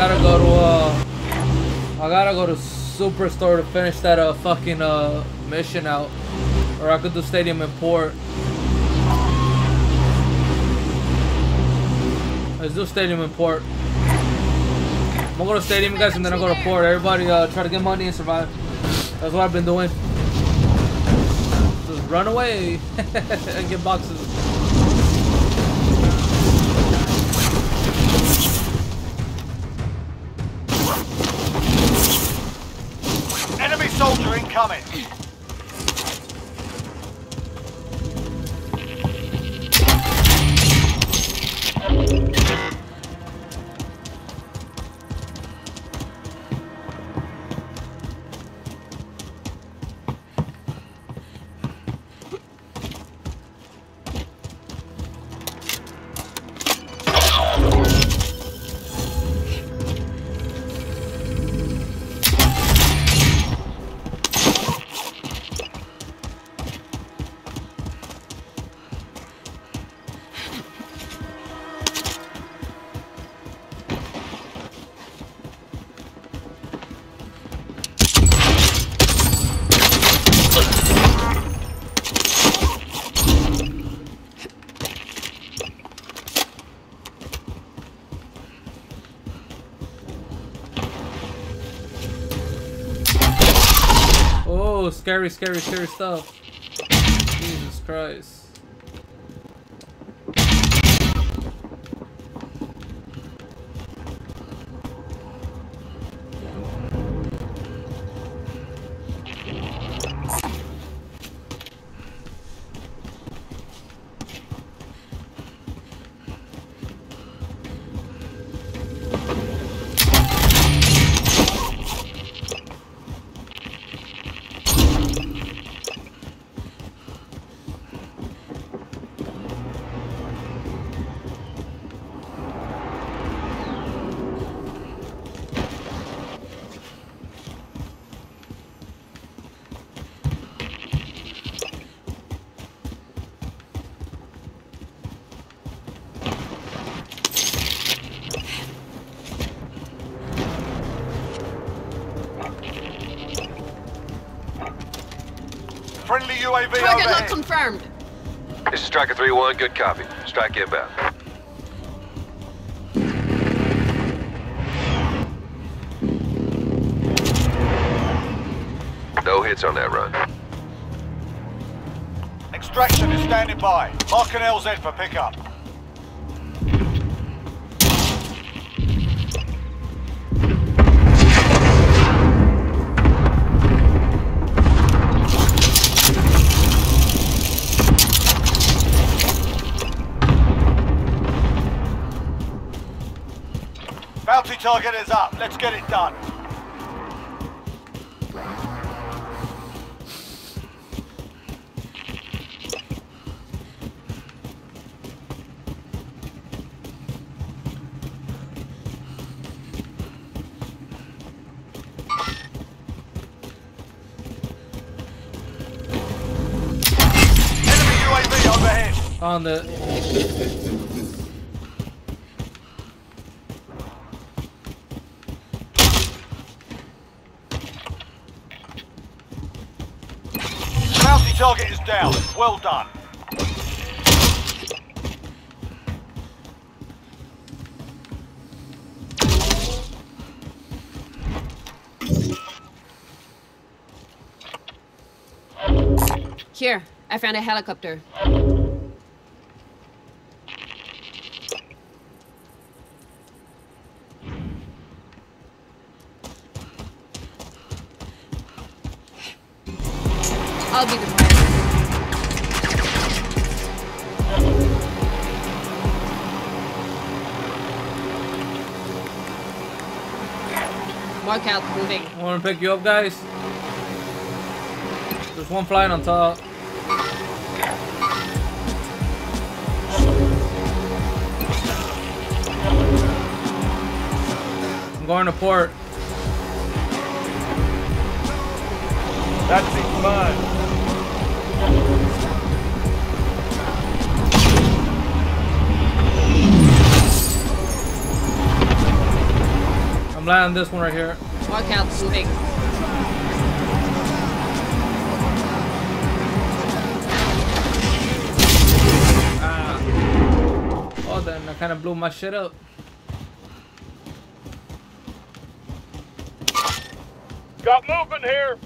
gotta go to uh, I gotta go to Superstore to finish that uh fucking uh mission out, or I could do Stadium and Port. Let's do Stadium and Port. I'm gonna go to Stadium, guys, and then I'll go to Port. Everybody uh, try to get money and survive. That's what I've been doing. Just run away and get boxes. Enemy incoming. Scary, scary, scary stuff. Jesus Christ. UAV Target lock overhead. confirmed. This is Striker 3-1, good copy. Strike inbound. No hits on that run. Extraction is standing by. Mark an LZ for pickup. Target is up. Let's get it done. Enemy UAV. On the. Bounty target is down. Well done. Here, I found a helicopter. Mark out, moving. I want to pick you up, guys. There's one flying on top. I'm going to port. That's it, fine. fly on this one right here. Mark out, moving. Ah. Oh, then I kind of blew my shit up. Got movement here.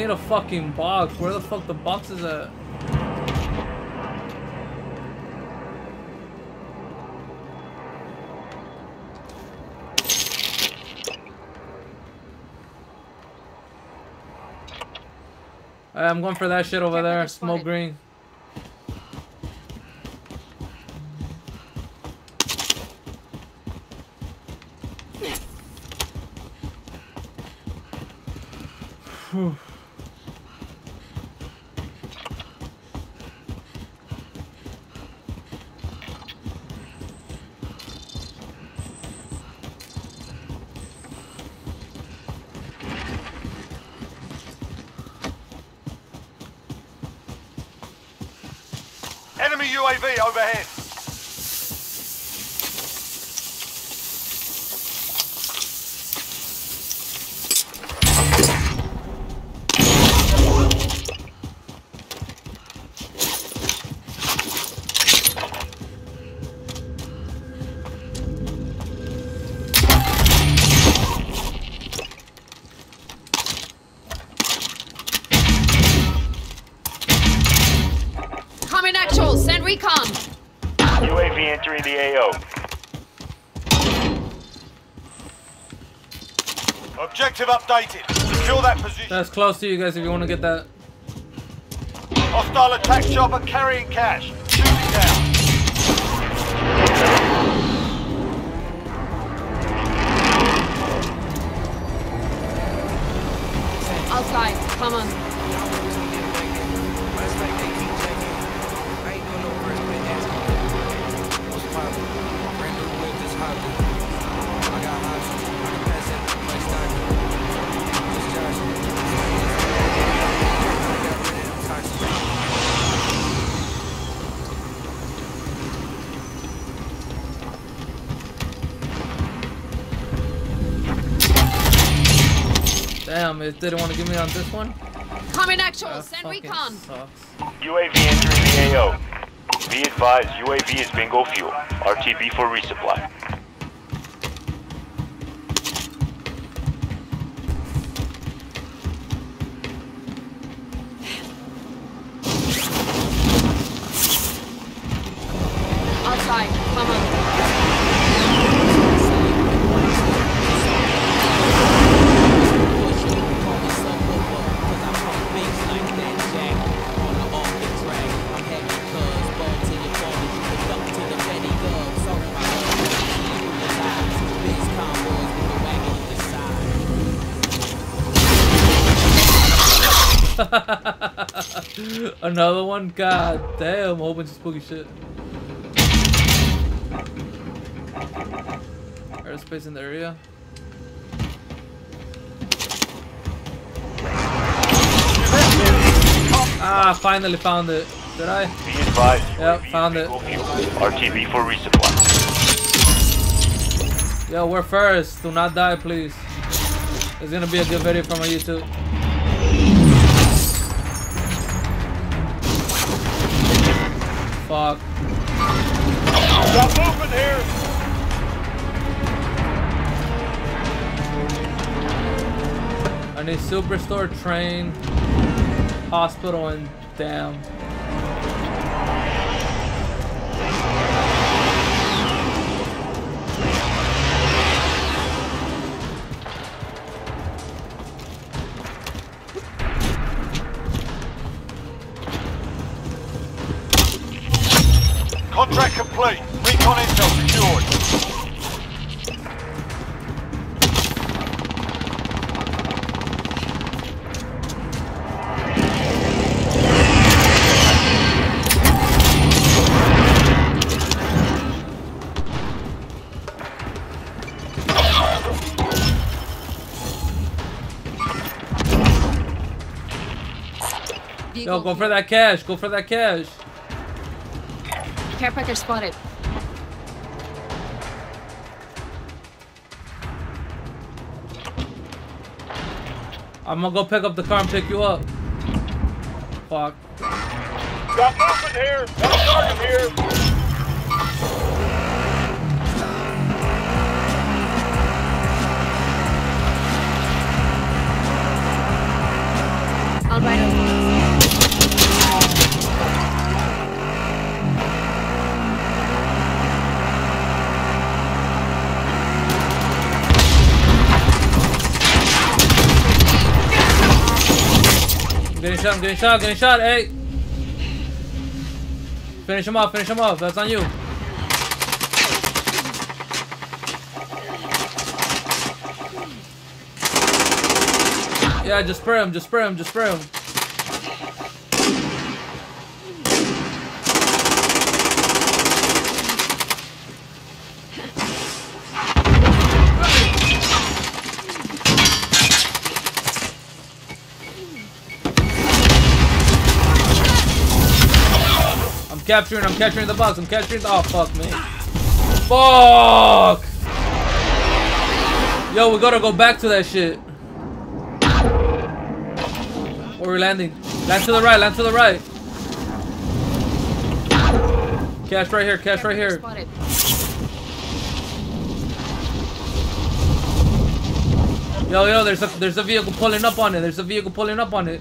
I need a fucking box. Where the fuck the box is at? I'm going for that shit over there. Smoke green. Enemy UAV overhead. Objective updated. Secure that position. That's close to you guys if you want to get that. Hostile attack chopper carrying cash. Shoot it down. Outside, come on. Damn, it didn't want to give me on this one. Coming actual, That send recon. sucks. UAV entering the AO. Be advised, UAV is bingo fuel. RTB for resupply. Another one? God damn, a whole bunch of spooky shit. Airspace in the area. Ah, finally found it. Did I? Be advised, Yep, found it. RTB for resupply. Yo, we're first. Do not die, please. It's gonna be a good video for my YouTube. Fuck. Got movement here. I need Superstore, train, hospital, and dam. Vehicle. Yo, go for that cash. Go for that cash. Care package spotted. I'm gonna go pick up the car and pick you up. Fuck. Got movement here. Got a target here. I'll ride I'm getting shot, I'm getting shot, getting shot, hey! Finish him off, finish him off, that's on you. Yeah, just spray him, just spray him, just spray him. Capturing, I'm capturing the box, I'm capturing the- oh fuck me. Fuck! Yo, we gotta go back to that shit. Where we landing? Land to the right, land to the right. Cash right here, cash right here. Yo, yo, there's a there's a vehicle pulling up on it. There's a vehicle pulling up on it.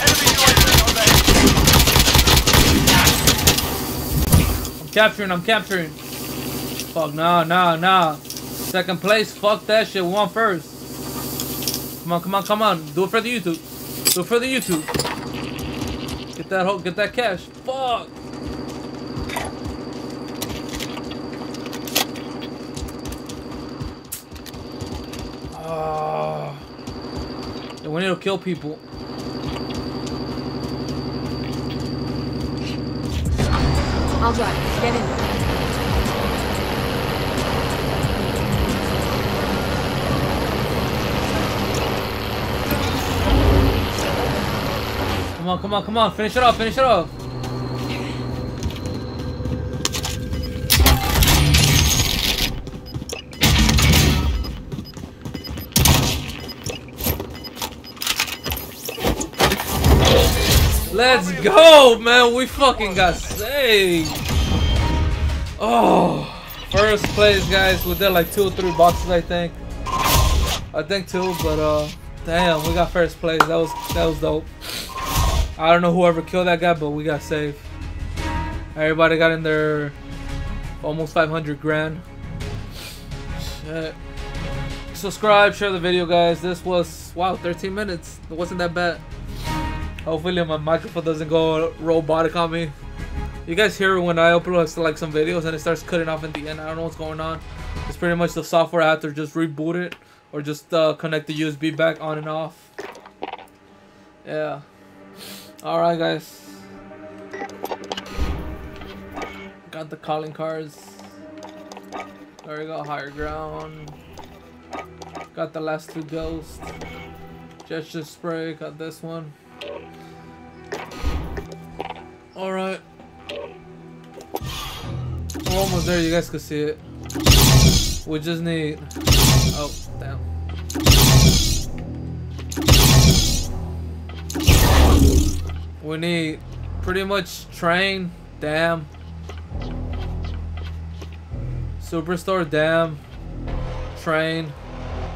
Enemy UAV on the I'm capturing, I'm capturing. Fuck, nah, nah, nah. Second place, fuck that shit. We want first. Come on, come on, come on. Do it for the YouTube. Do it for the YouTube. Get that hoe, get that cash. Fuck. Ah. Yeah, we need to kill people. I'll drive. Get in. Come on, come on, come on. Finish it off, finish it off. Let's go, man. We fucking got saved. Oh, first place, guys. We did like two or three boxes, I think. I think two, but uh, damn, we got first place. That was that was dope. I don't know whoever killed that guy, but we got saved. Everybody got in there almost 500 grand. Shit. Subscribe, share the video, guys. This was, wow, 13 minutes. It wasn't that bad. Hopefully my microphone doesn't go robotic on me. You guys hear when I upload like some videos and it starts cutting off in the end. I don't know what's going on. It's pretty much the software. I have to just reboot it or just uh, connect the USB back on and off. Yeah. Alright, guys. Got the calling cards. There we go, higher ground. Got the last two ghosts. Gesture spray, got this one. Alright. We're almost there, you guys can see it. We just need. Oh, damn. We need pretty much train, dam, superstore, dam, train,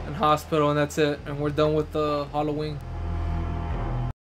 and hospital, and that's it. And we're done with the Halloween.